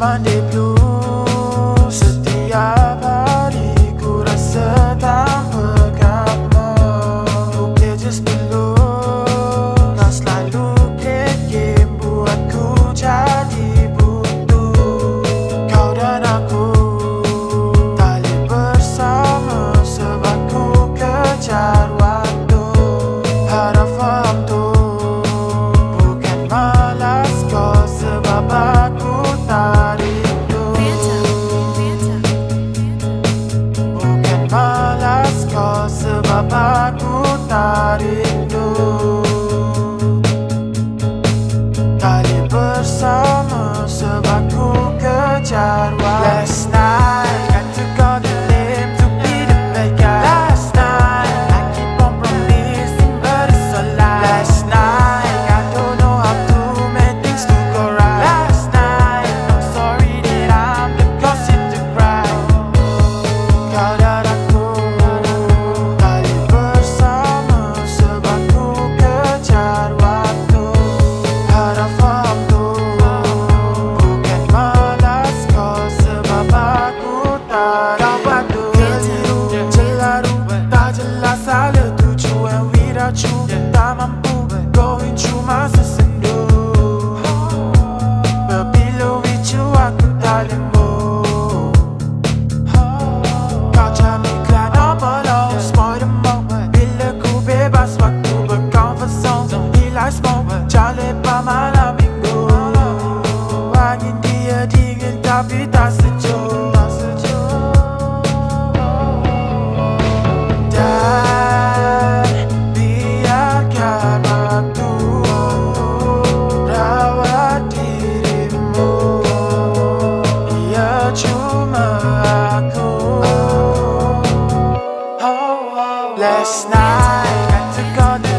rendezvous God. Why Last night I took